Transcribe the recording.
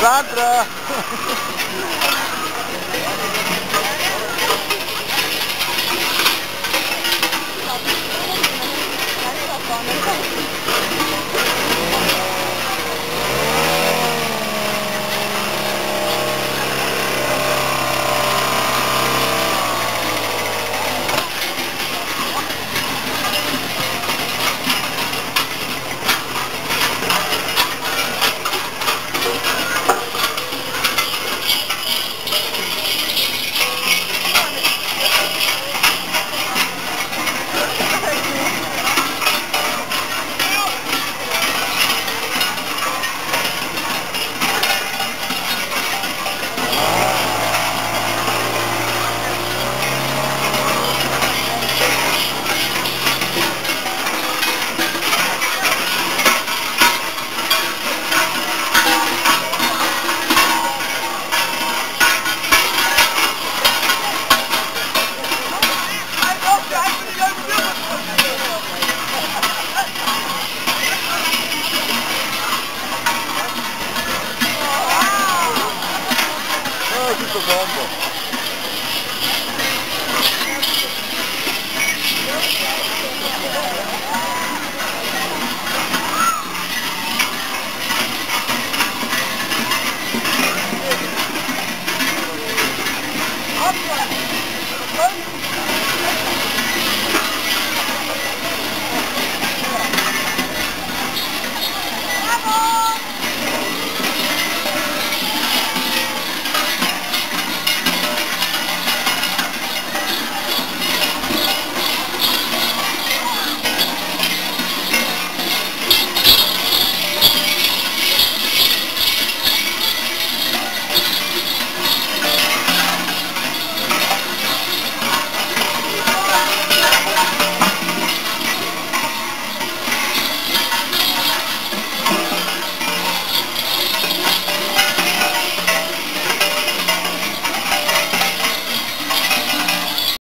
Sandra! combo.